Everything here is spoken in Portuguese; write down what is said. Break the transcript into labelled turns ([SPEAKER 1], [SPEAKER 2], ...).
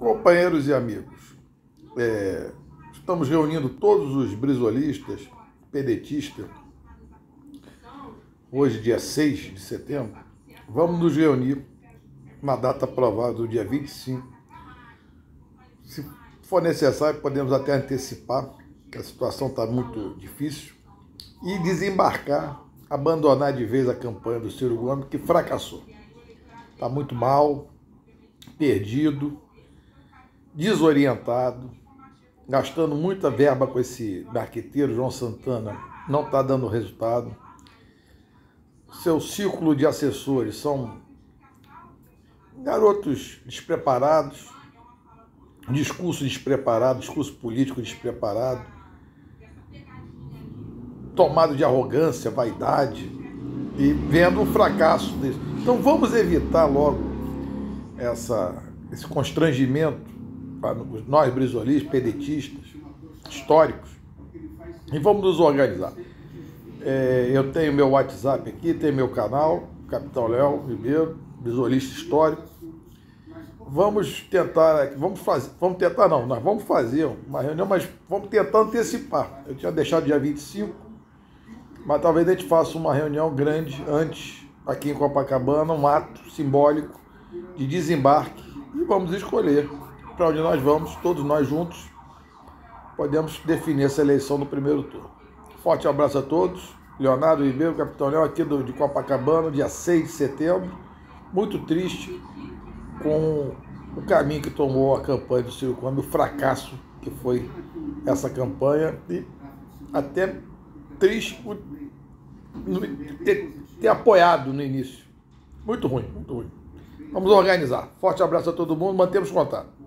[SPEAKER 1] Companheiros e amigos, é, estamos reunindo todos os brisolistas, pedetistas, hoje, dia 6 de setembro. Vamos nos reunir, uma data aprovada dia 25. Se for necessário, podemos até antecipar, que a situação está muito difícil, e desembarcar, abandonar de vez a campanha do Ciro Gomes, que fracassou. Está muito mal, perdido desorientado, gastando muita verba com esse marqueteiro João Santana, não está dando resultado. Seu círculo de assessores são garotos despreparados, discurso despreparado, discurso político despreparado, tomado de arrogância, vaidade e vendo um fracasso disso. Então vamos evitar logo essa, esse constrangimento nós brisolistas, pedetistas, históricos, e vamos nos organizar. É, eu tenho meu WhatsApp aqui, tem meu canal, Capitão Léo Ribeiro, brisolista histórico. Vamos tentar, vamos fazer, vamos tentar não, nós vamos fazer uma reunião, mas vamos tentar antecipar. Eu tinha deixado dia 25, mas talvez a gente faça uma reunião grande antes, aqui em Copacabana, um ato simbólico de desembarque e vamos escolher para onde nós vamos, todos nós juntos, podemos definir essa eleição no primeiro turno. Forte abraço a todos. Leonardo Ribeiro, Capitão Léo, aqui do, de Copacabana, dia 6 de setembro. Muito triste com o caminho que tomou a campanha do Ciro Gomes, o fracasso que foi essa campanha e até triste por ter, ter apoiado no início. Muito ruim, muito ruim. Vamos organizar. Forte abraço a todo mundo, mantemos contato.